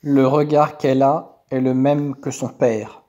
Le regard qu'elle a est le même que son père.